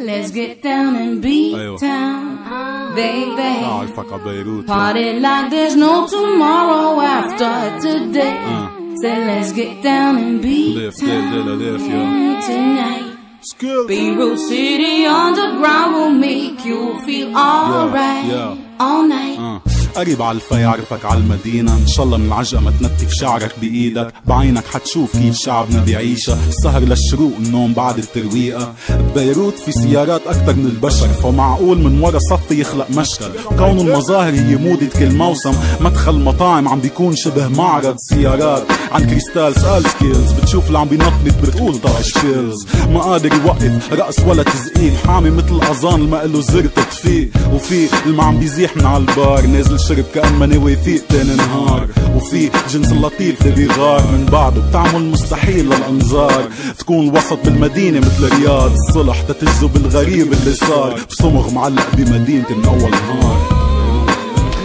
Let's get down and beat town, baby. No, fuck Beirut, Party no. like there's no tomorrow after today. Mm. Say so let's get down and beat town tonight. Skillz. Beirut City underground will make you feel alright yeah, yeah. all night. Uh. قريب على الفي عرفك على المدينة. إن شاء الله من العجقة ما تنتف شعرك بإيدك. بعينك حتشوف كيف شعبنا بيعيشها السهر للشروق النوم بعد الترويقة. ببيروت في سيارات أكتر من البشر. فمعقول من ورا صفي يخلق مشكل. كون المظاهر هي موضة كل موسم. مدخل مطاعم عم بيكون شبه معرض سيارات. عن كريستال سأل سكيلز. بتشوف اللي عم بينطنط بتقول طاش بيلز ما قادر يوقف رقص ولا تزقيف حامي مثل أذان ما له زر تطفيق وفي اللي ما عم بيزيح من على البار. نازل شرب كأن ما ناوي يفيق تاني نهار. وفي جنس اللطيف اللي بيغار من بعده بتعمل مستحيل للانظار تكون الوسط بالمدينة مثل رياض الصلح تتجذب الغريب اللي صار. بصمغ معلق بمدينتي من أول نهار.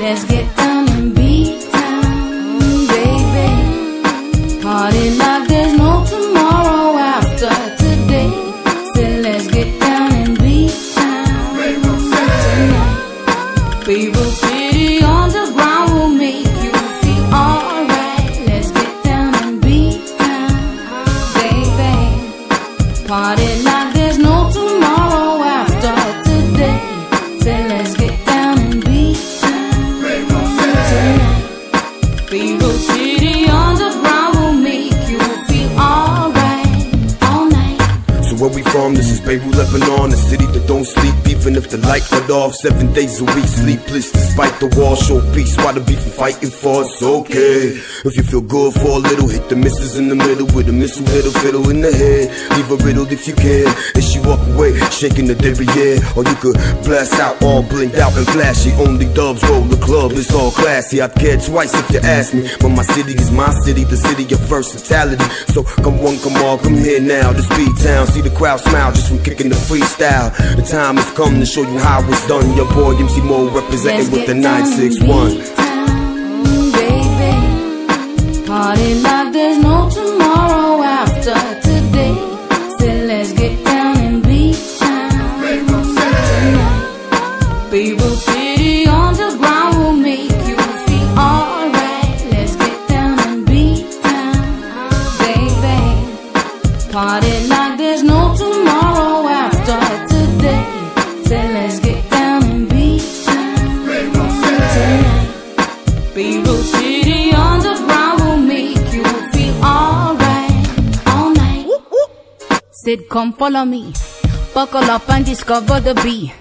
Let's get down. Beirut we from? This is Beirut, Lebanon, a city that don't sleep even if the light cut off. Seven days a week, sleepless despite the war. Show peace, why the beef and fighting for? Okay. If you feel good for a little, hit the misses in the middle with a missile, hit a fiddle in the head. Leave a riddle if you can. And she walk away, shaking the derriere, or you could blast out all blinged out and flashy. Only dubs roll the club, it's all classy. I'd care twice if you ask me, but my city is my city, the city of versatility. So come one, come all, come here now. This beat town, see the crowd smile just from kicking the freestyle. The time has come to show you how it's done. Your boy MC Moe representing with the get down and 961. beat baby. Party like there's no tomorrow after today. Still, let's get down and beat town tonight. Beirut City underground will make you feel alright. Let's get down and beat town, baby. Party Said come follow me, buckle up and discover the beat.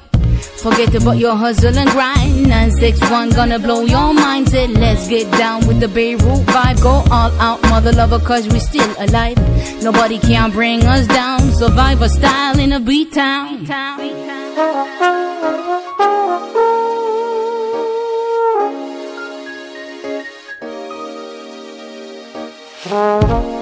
Forget about your hustle and grind. 961 gonna blow your mind. Said let's get down with the Beirut vibe. Go all out, mother lover, cause we still alive. Nobody can bring us down. Survivor style in a beat town.